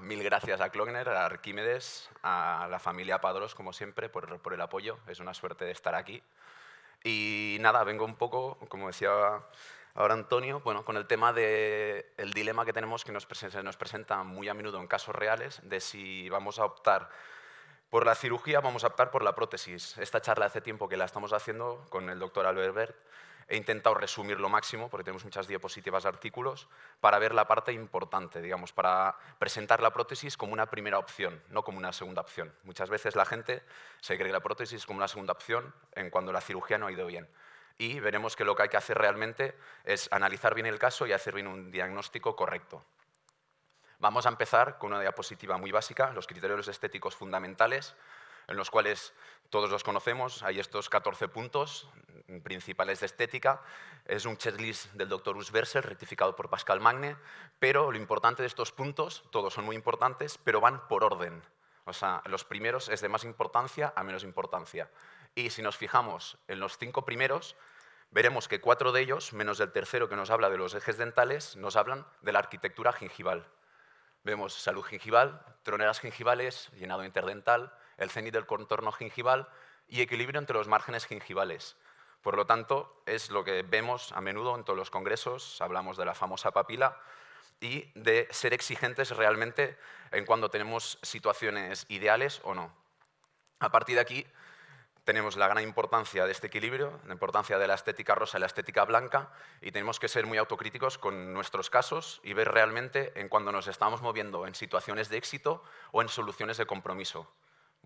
Mil gracias a Klogner, a Arquímedes, a la familia Padros, como siempre, por, por, el apoyo. Es una suerte de estar aquí. Y nada, vengo un poco, como decía ahora Antonio, bueno, con el tema del dilema que tenemos que nos, se nos presenta muy a menudo en casos reales, de si vamos a optar por la cirugía, vamos a optar por la prótesis. Esta charla hace tiempo que la estamos haciendo con el doctor Albert Bert He intentado resumir lo máximo, porque tenemos muchas diapositivas artículos, para ver la parte importante, digamos, para presentar la prótesis como una primera opción, no como una segunda opción. Muchas veces la gente se cree la prótesis como una segunda opción en cuando la cirugía no ha ido bien. Y veremos que lo que hay que hacer realmente es analizar bien el caso y hacer bien un diagnóstico correcto. Vamos a empezar con una diapositiva muy básica, los criterios estéticos fundamentales, en los cuales todos los conocemos. Hay estos 14 puntos principales de estética. Es un checklist del doctor Usberser, rectificado por Pascal Magne, pero lo importante de estos puntos, todos son muy importantes, pero van por orden. O sea, los primeros es de más importancia a menos importancia. Y si nos fijamos en los cinco primeros, veremos que cuatro de ellos, menos el tercero que nos habla de los ejes dentales, nos hablan de la arquitectura gingival. Vemos salud gingival, troneras gingivales, llenado interdental, el cenit del contorno gingival y equilibrio entre los márgenes gingivales. Por lo tanto, es lo que vemos a menudo en todos los congresos, hablamos de la famosa papila y de ser exigentes realmente en cuando tenemos situaciones ideales o no. A partir de aquí tenemos la gran importancia de este equilibrio, la importancia de la estética rosa y la estética blanca, y tenemos que ser muy autocríticos con nuestros casos y ver realmente en cuando nos estamos moviendo en situaciones de éxito o en soluciones de compromiso.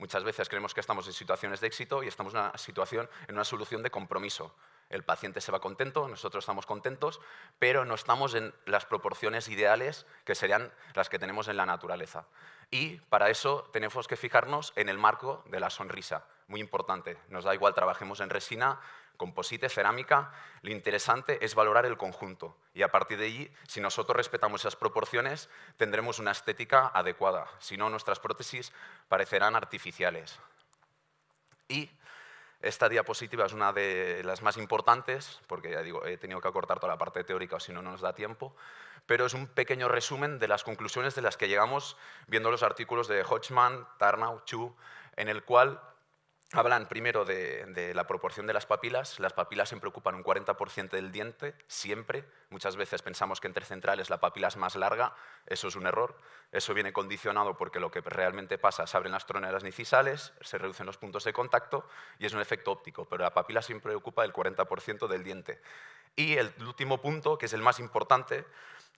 Muchas veces creemos que estamos en situaciones de éxito y estamos en una situación, en una solución de compromiso. El paciente se va contento, nosotros estamos contentos, pero no estamos en las proporciones ideales que serían las que tenemos en la naturaleza. Y para eso tenemos que fijarnos en el marco de la sonrisa, muy importante. Nos da igual trabajemos en resina, composite, cerámica, lo interesante es valorar el conjunto. Y a partir de allí, si nosotros respetamos esas proporciones, tendremos una estética adecuada. Si no, nuestras prótesis parecerán artificiales. Y esta diapositiva es una de las más importantes, porque ya digo, he tenido que acortar toda la parte teórica, o si no, no nos da tiempo, pero es un pequeño resumen de las conclusiones de las que llegamos viendo los artículos de Hodgman, Tarnow, Chu, en el cual Hablan primero de, la proporción de las papilas. Las papilas siempre ocupan un 40% del diente, siempre. Muchas veces pensamos que entre centrales la papila es más larga. Eso es un error. Eso viene condicionado porque lo que realmente pasa, se abren las troneras nicisales, se reducen los puntos de contacto y es un efecto óptico. Pero la papila siempre ocupa el 40% del diente. Y el último punto, que es el más importante,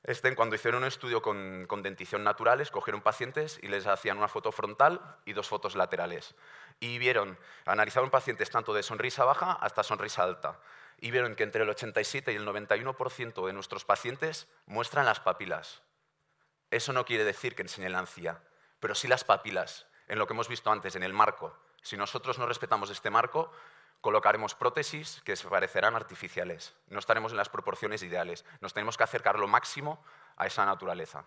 este, cuando hicieron un estudio con, con dentición naturales, cogieron pacientes y les hacían una foto frontal y dos fotos laterales y vieron, analizaron pacientes tanto de sonrisa baja hasta sonrisa alta y vieron que entre el 87 y el 91% de nuestros pacientes muestran las papilas. Eso no quiere decir que enseñe la pero sí las papilas, en lo que hemos visto antes, en el marco. Si nosotros no respetamos este marco, colocaremos prótesis que se parecerán artificiales. No estaremos en las proporciones ideales. Nos tenemos que acercar lo máximo a esa naturaleza.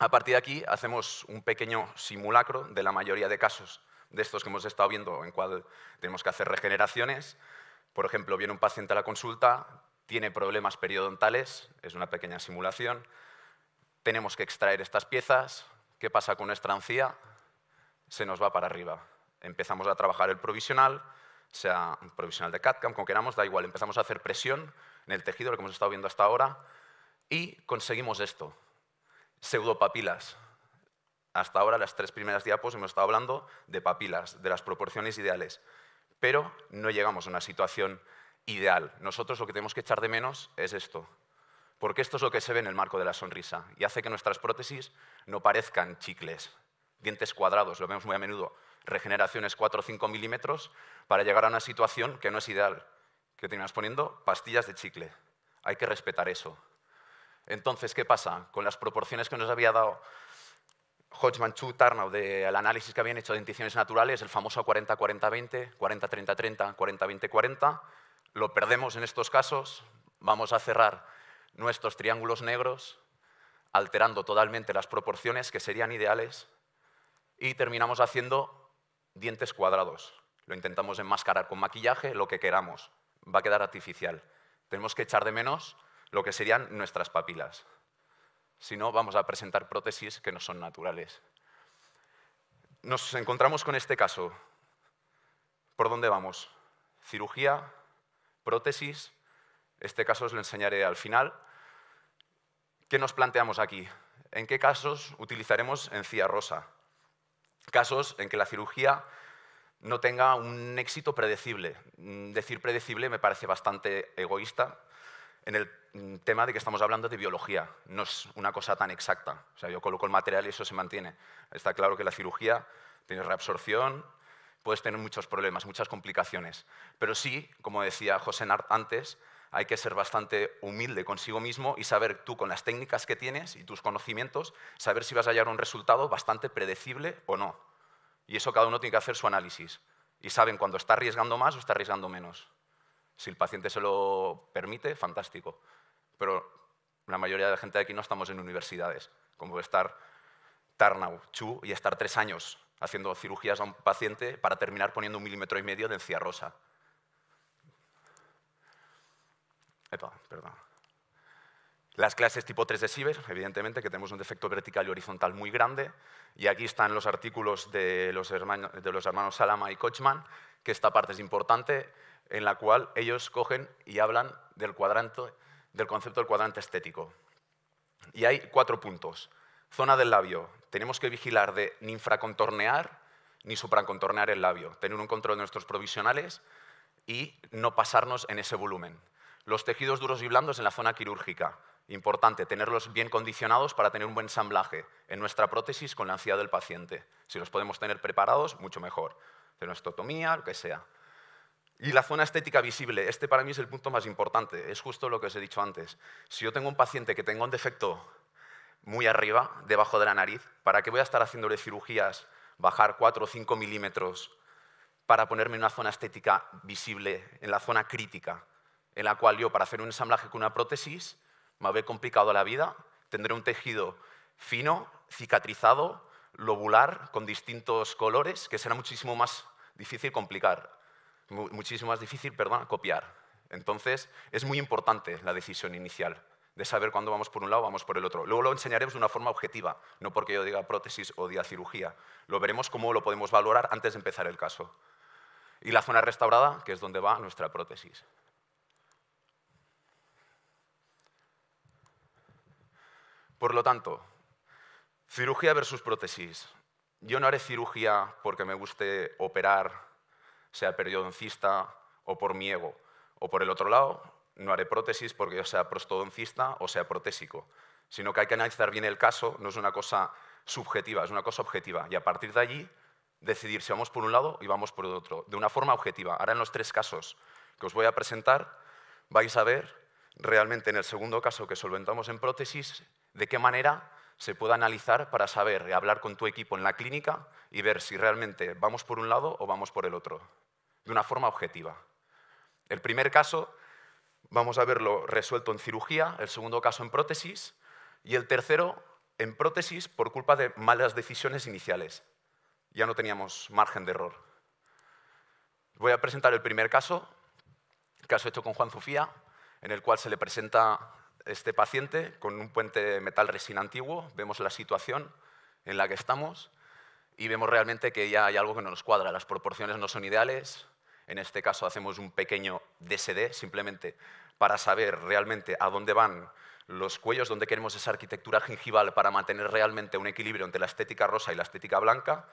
A partir de aquí hacemos un pequeño simulacro de la mayoría de casos de estos que hemos estado viendo en cual tenemos que hacer regeneraciones. Por ejemplo, viene un paciente a la consulta, tiene problemas periodontales, es una pequeña simulación, tenemos que extraer estas piezas, ¿qué pasa con nuestra encía? Se nos va para arriba. Empezamos a trabajar el provisional, sea un provisional de CAD-CAM, como queramos, da igual, empezamos a hacer presión en el tejido, lo que hemos estado viendo hasta ahora, y conseguimos esto, Pseudopapilas. Hasta ahora, las tres primeras diapos hemos estado hablando de papilas, de las proporciones ideales, pero no llegamos a una situación ideal. Nosotros lo que tenemos que echar de menos es esto, porque esto es lo que se ve en el marco de la sonrisa y hace que nuestras prótesis no parezcan chicles, dientes cuadrados, lo vemos muy a menudo, regeneraciones 4 o 5 milímetros para llegar a una situación que no es ideal, que terminas poniendo pastillas de chicle. Hay que respetar eso. Entonces, ¿qué pasa? Con las proporciones que nos había dado Hodgman, Chu, Tarnow del análisis que habían hecho de denticiones naturales, el famoso 40-40-20, 40-30-30, 40-20-40, lo perdemos en estos casos, vamos a cerrar nuestros triángulos negros, alterando totalmente las proporciones que serían ideales y terminamos haciendo dientes cuadrados. Lo intentamos enmascarar con maquillaje, lo que queramos. Va a quedar artificial. Tenemos que echar de menos lo que serían nuestras papilas. Si no, vamos a presentar prótesis que no son naturales. Nos encontramos con este caso. ¿Por dónde vamos? Cirugía, prótesis. Este caso os lo enseñaré al final. ¿Qué nos planteamos aquí? ¿En qué casos utilizaremos encía rosa? Casos en que la cirugía no tenga un éxito predecible. Mm, decir predecible me parece bastante egoísta en el mm, tema de que estamos hablando de biología. No es una cosa tan exacta. O sea, yo coloco el material y eso se mantiene. Está claro que la cirugía tiene reabsorción, puedes tener muchos problemas, muchas complicaciones. Pero sí, como decía José Nart antes, hay que ser bastante humilde consigo mismo y saber tú con las técnicas que tienes y tus conocimientos, saber si vas a hallar un resultado bastante predecible o no. Y eso cada uno tiene que hacer su análisis. Y saben cuando está arriesgando más o está arriesgando menos. Si el paciente se lo permite, fantástico. Pero la mayoría de la gente de aquí no estamos en universidades, como estar Tarnau, Chu y estar tres años haciendo cirugías a un paciente para terminar poniendo un milímetro y medio de encía rosa. Perdón. Las clases tipo 3 de Ciber, evidentemente, que tenemos un defecto vertical y horizontal muy grande. Y aquí están los artículos de los, hermanos, de los hermanos Salama y Kochman, que esta parte es importante, en la cual ellos cogen y hablan del, cuadrante, del concepto del cuadrante estético. Y hay cuatro puntos. Zona del labio. Tenemos que vigilar de ni infracontornear ni supracontornear el labio. Tener un control de nuestros provisionales y no pasarnos en ese volumen. Los tejidos duros y blandos en la zona quirúrgica. Importante, tenerlos bien condicionados para tener un buen ensamblaje en nuestra prótesis con la ansiedad del paciente. Si los podemos tener preparados, mucho mejor. De osteotomía, lo que sea. Y la zona estética visible, este para mí es el punto más importante, es justo lo que os he dicho antes. Si yo tengo un paciente que tenga un defecto muy arriba, debajo de la nariz, ¿para qué voy a estar haciéndole cirugías, bajar 4 o 5 milímetros para ponerme en una zona estética visible, en la zona crítica, en la cual yo para hacer un ensamblaje con una prótesis me había complicado la vida, tendré un tejido fino, cicatrizado, lobular, con distintos colores, que será muchísimo más difícil complicar, muchísimo más difícil, perdón, copiar. Entonces, es muy importante la decisión inicial de saber cuándo vamos por un lado vamos por el otro. Luego lo enseñaremos de una forma objetiva, no porque yo diga prótesis o diga cirugía. Lo veremos cómo lo podemos valorar antes de empezar el caso. Y la zona restaurada, que es donde va nuestra prótesis. Por lo tanto, cirugía versus prótesis. Yo no haré cirugía porque me guste operar, sea periodoncista o por mi ego. O por el otro lado, no haré prótesis porque yo sea prostodoncista o sea protésico. Sino que hay que analizar bien el caso, no es una cosa subjetiva, es una cosa objetiva. Y a partir de allí, decidir si vamos por un lado y vamos por el otro, de una forma objetiva. Ahora en los tres casos que os voy a presentar, vais a ver realmente en el segundo caso que solventamos en prótesis de qué manera se puede analizar para saber hablar con tu equipo en la clínica y ver si realmente vamos por un lado o vamos por el otro, de una forma objetiva. El primer caso vamos a verlo resuelto en cirugía, el segundo caso en prótesis y el tercero en prótesis por culpa de malas decisiones iniciales. Ya no teníamos margen de error. Voy a presentar el primer caso, caso hecho con Juan Sofía, en el cual se le presenta este paciente con un puente de metal resina antiguo, vemos la situación en la que estamos y vemos realmente que ya hay algo que no nos cuadra. Las proporciones no son ideales. En este caso hacemos un pequeño DSD simplemente para saber realmente a dónde van los cuellos, dónde queremos esa arquitectura gingival para mantener realmente un equilibrio entre la estética rosa y la estética blanca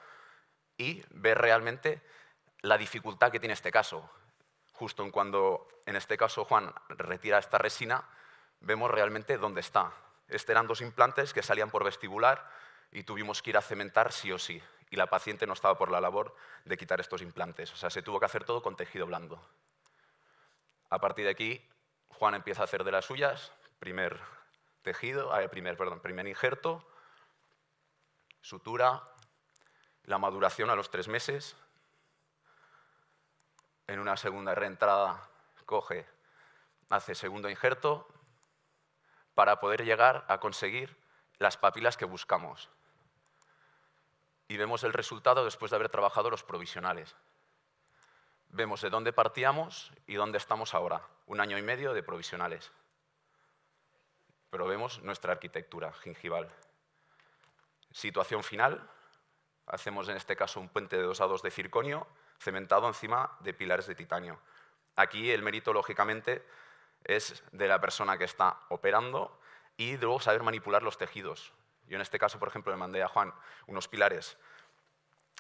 y ver realmente la dificultad que tiene este caso. Justo en cuando, en este caso, Juan retira esta resina, vemos realmente dónde está. Este eran dos implantes que salían por vestibular y tuvimos que ir a cementar sí o sí. Y la paciente no estaba por la labor de quitar estos implantes. O sea, se tuvo que hacer todo con tejido blando. A partir de aquí, Juan empieza a hacer de las suyas. Primer tejido, ah, primer, perdón, primer injerto, sutura, la maduración a los tres meses. En una segunda reentrada coge, hace segundo injerto, para poder llegar a conseguir las papilas que buscamos. Y vemos el resultado después de haber trabajado los provisionales. Vemos de dónde partíamos y dónde estamos ahora. Un año y medio de provisionales. pero vemos nuestra arquitectura gingival. Situación final, hacemos en este caso un puente de dos lados de circonio cementado encima de pilares de titanio. Aquí el mérito, lógicamente, es de la persona que está operando y luego saber manipular los tejidos. Yo en este caso, por ejemplo, le mandé a Juan unos pilares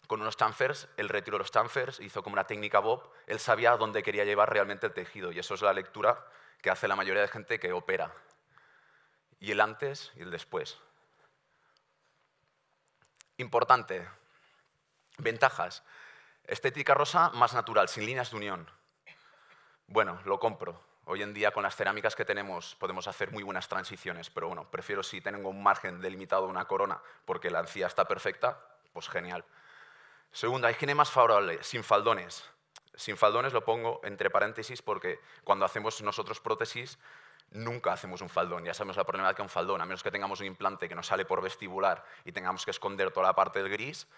con unos chamfers, él retiró los chamfers, hizo como una técnica Bob, él sabía dónde quería llevar realmente el tejido y eso es la lectura que hace la mayoría de gente que opera. Y el antes y el después. Importante. Ventajas. Estética rosa más natural, sin líneas de unión. Bueno, lo compro. Hoy en día con las cerámicas que tenemos podemos hacer muy buenas transiciones, pero bueno, prefiero si tengo un margen delimitado, una corona, porque la encía está perfecta, pues genial. Segunda, higiene más favorable, sin faldones. Sin faldones lo pongo entre paréntesis porque cuando hacemos nosotros prótesis nunca hacemos un faldón. Ya sabemos la problemática que un faldón, a menos que tengamos un implante que nos sale por vestibular y tengamos que esconder toda la parte del gris,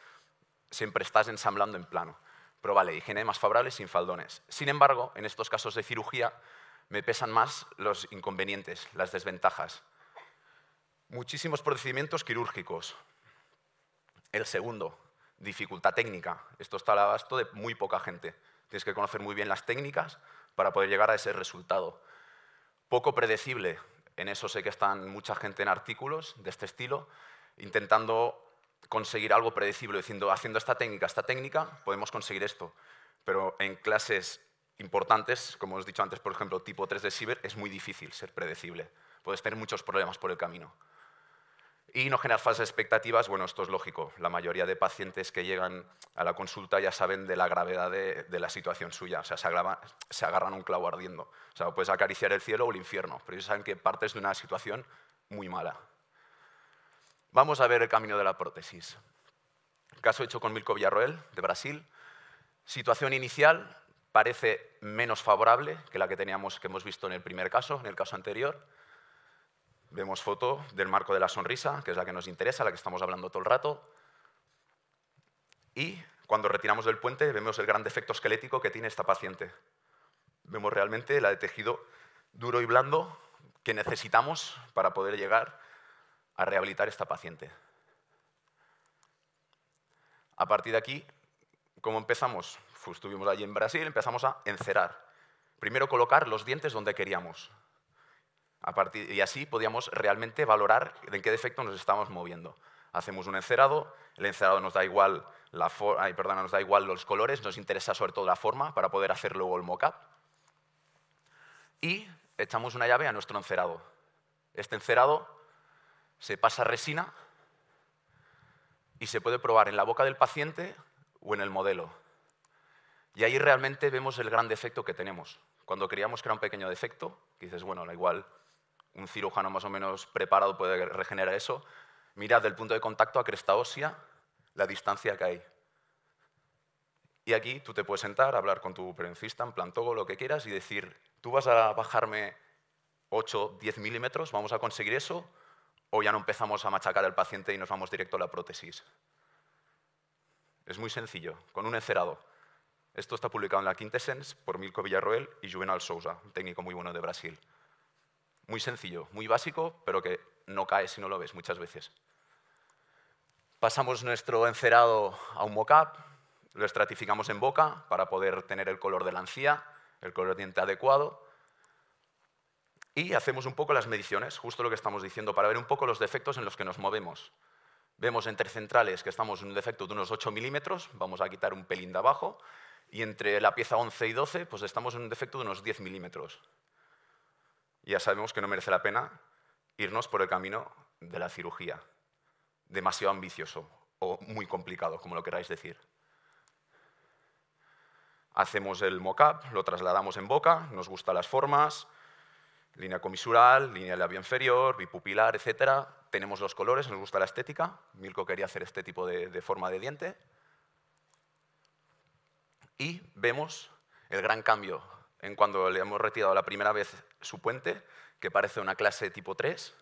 siempre estás ensamblando en plano. Pero vale, higiene más favorable sin faldones. Sin embargo, en estos casos de cirugía me pesan más los inconvenientes, las desventajas. Muchísimos procedimientos quirúrgicos. El segundo, dificultad técnica. Esto está al abasto de muy poca gente. Tienes que conocer muy bien las técnicas para poder llegar a ese resultado. Poco predecible. En eso sé que están mucha gente en artículos de este estilo, intentando conseguir algo predecible, diciendo, haciendo esta técnica, esta técnica, podemos conseguir esto. Pero en clases importantes, como os he dicho antes, por ejemplo, tipo 3 de Ciber, es muy difícil ser predecible. Puedes tener muchos problemas por el camino. Y no generar falsas expectativas, bueno, esto es lógico. La mayoría de pacientes que llegan a la consulta ya saben de la gravedad de, la situación suya, o sea, se, agarran un clavo ardiendo. O sea, puedes acariciar el cielo o el infierno, pero ellos saben que partes de una situación muy mala. Vamos a ver el camino de la prótesis. Caso hecho con Milko Villarroel, de Brasil. Situación inicial parece menos favorable que la que teníamos, que hemos visto en el primer caso, en el caso anterior. Vemos foto del marco de la sonrisa, que es la que nos interesa, la que estamos hablando todo el rato. Y cuando retiramos del puente vemos el gran defecto esquelético que tiene esta paciente. Vemos realmente la de tejido duro y blando que necesitamos para poder llegar a rehabilitar esta paciente. A partir de aquí, ¿cómo empezamos? Estuvimos allí en Brasil, empezamos a encerar. Primero colocar los dientes donde queríamos. A partir, y así podíamos realmente valorar en qué defecto nos estamos moviendo. Hacemos un encerado, el encerado nos da igual, la ay, perdona, nos da igual los colores, nos interesa sobre todo la forma para poder hacer luego el mock-up. Y echamos una llave a nuestro encerado. Este encerado se pasa resina y se puede probar en la boca del paciente o en el modelo. Y ahí realmente vemos el gran defecto que tenemos. Cuando creíamos que era un pequeño defecto, dices, bueno, igual un cirujano más o menos preparado puede regenerar eso, mirad del punto de contacto a cresta ósea la distancia que hay. Y aquí tú te puedes sentar, hablar con tu perencista, en plan todo lo que quieras, y decir, tú vas a bajarme 8, 10 milímetros, vamos a conseguir eso, o ya no empezamos a machacar al paciente y nos vamos directo a la prótesis. Es muy sencillo, con un encerado. Esto está publicado en la Quintessence por Milko Villarroel y Juvenal Sousa, un técnico muy bueno de Brasil. Muy sencillo, muy básico, pero que no cae si no lo ves muchas veces. Pasamos nuestro encerado a un mock-up, lo estratificamos en boca para poder tener el color de la encía, el color de diente adecuado, y hacemos un poco las mediciones, justo lo que estamos diciendo, para ver un poco los defectos en los que nos movemos. Vemos entre centrales que estamos en un defecto de unos 8 milímetros, vamos a quitar un pelín de abajo, y entre la pieza 11 y 12 pues estamos en un defecto de unos 10 milímetros. Ya sabemos que no merece la pena irnos por el camino de la cirugía, demasiado ambicioso o muy complicado, como lo queráis decir. Hacemos el mock-up, lo trasladamos en boca, nos gustan las formas, línea comisural, línea labio inferior, bipupilar, etc. Tenemos los colores, nos gusta la estética. Milko quería hacer este tipo de, forma de diente. Y vemos el gran cambio en cuando le hemos retirado la primera vez su puente, que parece una clase tipo 3,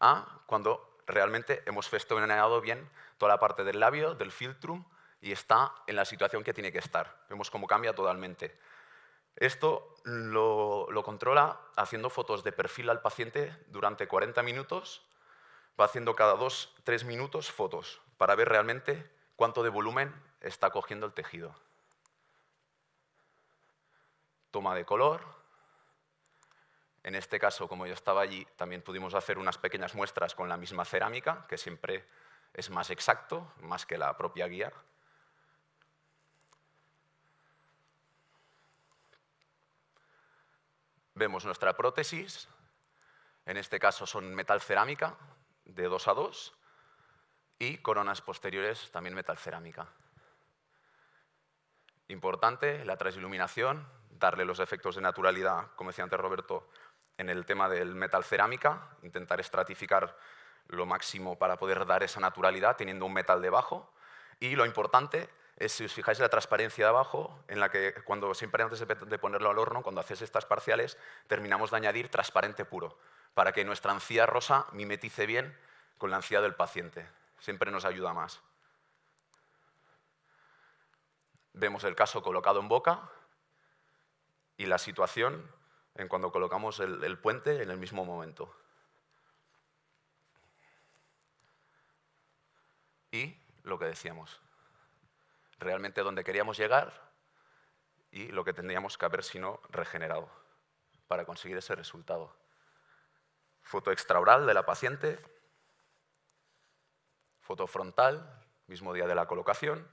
a cuando realmente hemos festoneado bien toda la parte del labio, del filtrum, y está en la situación que tiene que estar. Vemos cómo cambia totalmente. Esto lo, lo, controla haciendo fotos de perfil al paciente durante 40 minutos. Va haciendo cada 2-3 minutos fotos para ver realmente cuánto de volumen está cogiendo el tejido. Toma de color. En este caso, como yo estaba allí, también pudimos hacer unas pequeñas muestras con la misma cerámica, que siempre es más exacto, más que la propia guía. Vemos nuestra prótesis, en este caso son metal cerámica de 2 a 2 y coronas posteriores también metal cerámica. Importante, la transiluminación, darle los efectos de naturalidad, como decía antes Roberto, en el tema del metal cerámica, intentar estratificar lo máximo para poder dar esa naturalidad teniendo un metal debajo. Y lo importante es, si os fijáis, la transparencia de abajo, en la que cuando siempre antes de ponerlo al horno, cuando haces estas parciales, terminamos de añadir transparente puro, para que nuestra encía rosa mimetice bien con la encía del paciente. Siempre nos ayuda más. Vemos el caso colocado en boca y la situación en cuando colocamos el puente en el mismo momento. Y lo que decíamos, realmente donde queríamos llegar y lo que tendríamos que haber sino regenerado para conseguir ese resultado. Foto extraoral de la paciente, foto frontal, mismo día de la colocación,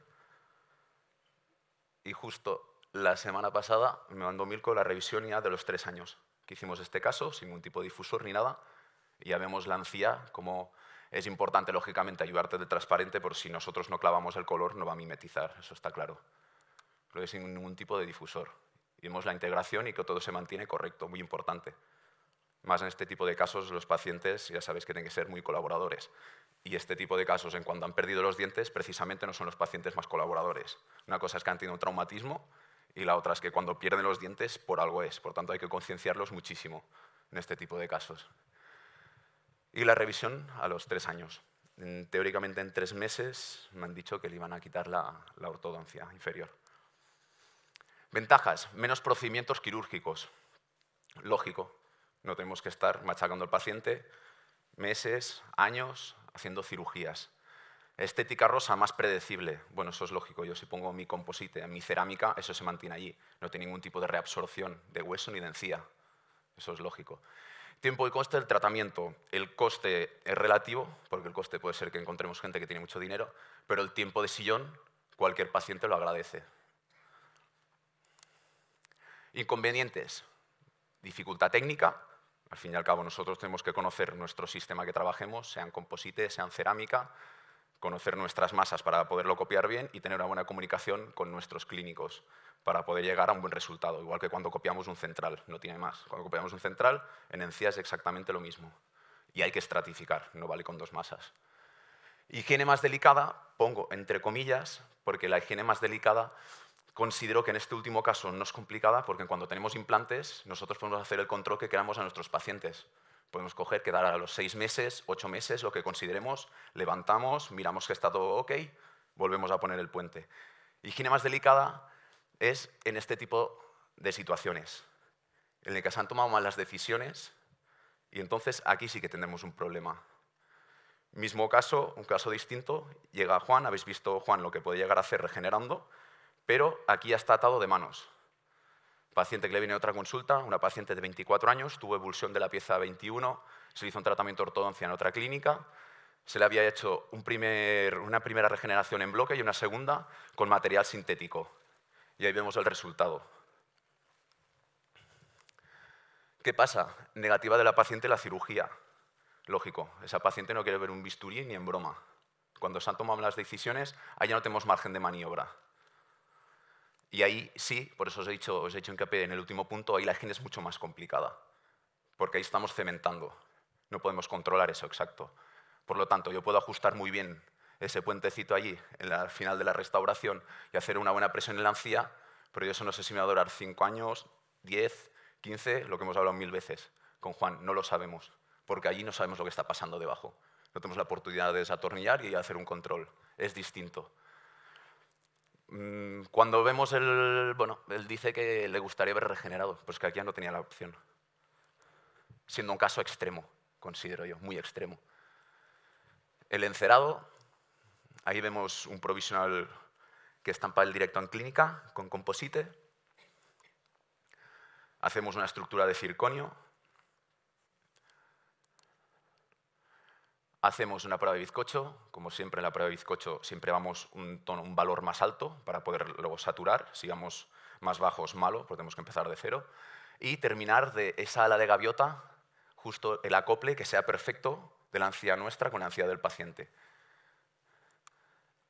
y justo la semana pasada me mandó Milko la revisión ya de los tres años que hicimos este caso, sin ningún tipo de difusor ni nada, y ya vemos la encía como es importante, lógicamente, ayudarte de transparente, por si nosotros no clavamos el color, no va a mimetizar, eso está claro. Pero es sin ningún tipo de difusor. Vemos la integración y que todo se mantiene correcto, muy importante. Más en este tipo de casos, los pacientes ya sabéis que tienen que ser muy colaboradores. Y este tipo de casos, en cuanto han perdido los dientes, precisamente no son los pacientes más colaboradores. Una cosa es que han tenido un traumatismo y la otra es que cuando pierden los dientes, por algo es. Por tanto, hay que concienciarlos muchísimo en este tipo de casos. Y la revisión a los tres años. Teóricamente en tres meses me han dicho que le iban a quitar la, ortodoncia inferior. Ventajas, menos procedimientos quirúrgicos. Lógico, no tenemos que estar machacando al paciente meses, años, haciendo cirugías. Estética rosa más predecible. Bueno, eso es lógico. Yo si pongo mi composite, mi cerámica, eso se mantiene allí. No tiene ningún tipo de reabsorción de hueso ni de encía. Eso es lógico. Tiempo y coste del tratamiento. El coste es relativo, porque el coste puede ser que encontremos gente que tiene mucho dinero, pero el tiempo de sillón cualquier paciente lo agradece. Inconvenientes. Dificultad técnica. Al fin y al cabo nosotros tenemos que conocer nuestro sistema que trabajemos, sean composite, sean cerámica, conocer nuestras masas para poderlo copiar bien y tener una buena comunicación con nuestros clínicos para poder llegar a un buen resultado, igual que cuando copiamos un central, no tiene más. Cuando copiamos un central, en encía es exactamente lo mismo. Y hay que estratificar, no vale con dos masas. Higiene más delicada, pongo entre comillas, porque la higiene más delicada considero que en este último caso no es complicada, porque cuando tenemos implantes, nosotros podemos hacer el control que queramos a nuestros pacientes. Podemos coger, quedar a los seis meses, ocho meses, lo que consideremos, levantamos, miramos que está todo ok, volvemos a poner el puente. Higiene más delicada es en este tipo de situaciones, en el que se han tomado malas decisiones y entonces aquí sí que tenemos un problema. Mismo caso, un caso distinto, llega Juan, habéis visto Juan lo que puede llegar a hacer regenerando, pero aquí ya está atado de manos. Paciente que le viene a otra consulta, una paciente de 24 años, tuvo ebulsión de la pieza 21, se hizo un tratamiento de ortodoncia en otra clínica, se le había hecho una primera regeneración en bloque y una segunda con material sintético. Y ahí vemos el resultado. ¿Qué pasa? Negativa de la paciente la cirugía. Lógico, esa paciente no quiere ver un bisturí ni en broma. Cuando se han tomado las decisiones, ahí ya no tenemos margen de maniobra. Y ahí sí, por eso os he dicho, os he dicho hincapié en el último punto, ahí la higiene es mucho más complicada, porque ahí estamos cementando, no podemos controlar eso exacto. Por lo tanto, yo puedo ajustar muy bien ese puentecito allí, en la final de la restauración, y hacer una buena presión en la encía, pero yo eso no sé si me va a durar 5 años, 10, 15, lo que hemos hablado mil veces con Juan, no lo sabemos, porque allí no sabemos lo que está pasando debajo. No tenemos la oportunidad de desatornillar y hacer un control, es distinto. Mm, cuando vemos el... Bueno, él dice que le gustaría haber regenerado, pues que aquí ya no tenía la opción. Siendo un caso extremo, considero yo, muy extremo. El encerado, ahí vemos un provisional que estampa el directo en clínica con composite. Hacemos una estructura de circonio. Hacemos una prueba de bizcocho. Como siempre en la prueba de bizcocho siempre vamos un, un valor más alto para poder luego saturar. Si vamos más bajos, malo, porque tenemos que empezar de cero. Y terminar de esa ala de gaviota, justo el acople que sea perfecto de la ansiedad nuestra con la ansiedad del paciente.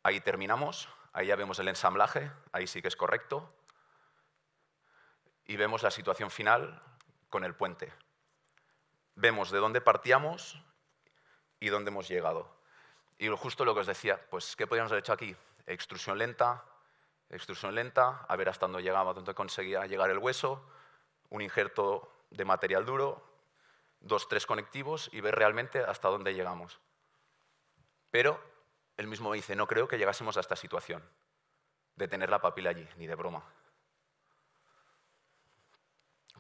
Ahí terminamos, ahí ya vemos el ensamblaje, ahí sí que es correcto. Y vemos la situación final con el puente. Vemos de dónde partíamos y dónde hemos llegado. Y justo lo que os decía, pues, ¿qué podríamos haber hecho aquí? Extrusión lenta, extrusión lenta, a ver hasta dónde llegaba, dónde conseguía llegar el hueso, un injerto de material duro, dos, tres conectivos y ver realmente hasta dónde llegamos. Pero él mismo me dice, no creo que llegásemos a esta situación de tener la papila allí, ni de broma.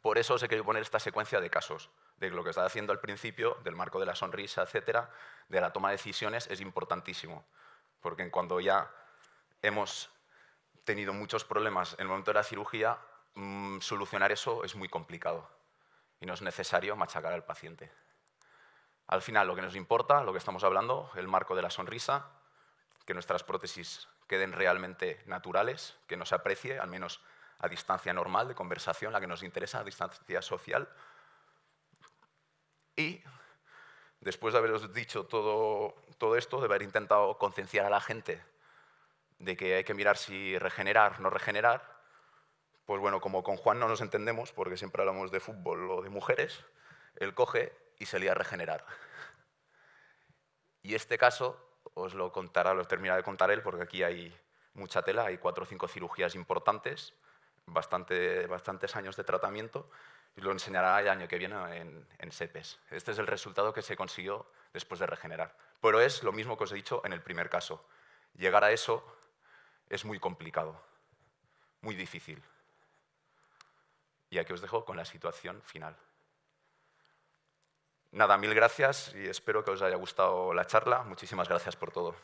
Por eso os he querido poner esta secuencia de casos, de lo que estaba haciendo al principio, del marco de la sonrisa, etcétera, de la toma de decisiones, es importantísimo. Porque cuando ya hemos tenido muchos problemas en el momento de la cirugía, mm, solucionar eso es muy complicado y no es necesario machacar al paciente. Al final, lo que nos importa, lo que estamos hablando, el marco de la sonrisa, que nuestras prótesis queden realmente naturales, que no se aprecie, al menos a distancia normal de conversación, la que nos interesa, a distancia social, y después de haberos dicho todo, todo esto, de haber intentado concienciar a la gente de que hay que mirar si regenerar, no regenerar, pues bueno, como con Juan no nos entendemos, porque siempre hablamos de fútbol o de mujeres, él coge y se lía a regenerar. Y este caso os lo contará, lo terminará de contar él, porque aquí hay mucha tela, hay cuatro o cinco cirugías importantes, bastante, bastantes años de tratamiento, y lo enseñará el año que viene en, en SEPES. Este es el resultado que se consiguió después de regenerar. Pero es lo mismo que os he dicho en el primer caso. Llegar a eso es muy complicado, muy difícil. Y aquí os dejo con la situación final. Nada, mil gracias y espero que os haya gustado la charla. Muchísimas gracias por todo.